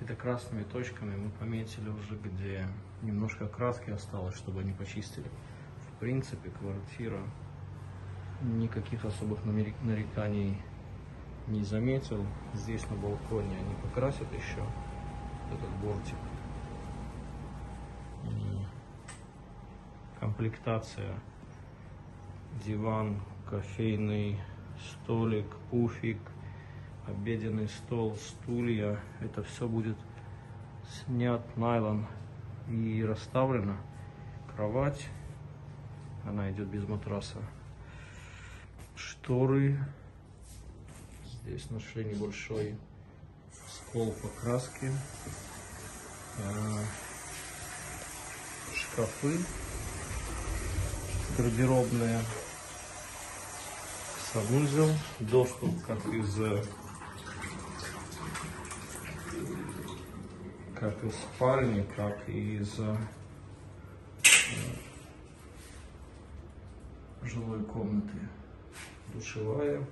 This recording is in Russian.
какими-то красными точками мы пометили уже, где немножко краски осталось, чтобы они почистили. В принципе, квартира никаких особых нареканий не заметил. Здесь на балконе они покрасят еще этот бортик. Комплектация. Диван, кофейный столик, пуфик, обеденный стол, стулья. Это все будет снят найлон и расставлено. Кровать. Она идет без матраса. Шторы. Здесь нашли небольшой скол покраски. А, Шкафы гардеробные. Санузел. Доступ как из как из спальни, как и из э, жилой комнаты. Душевая.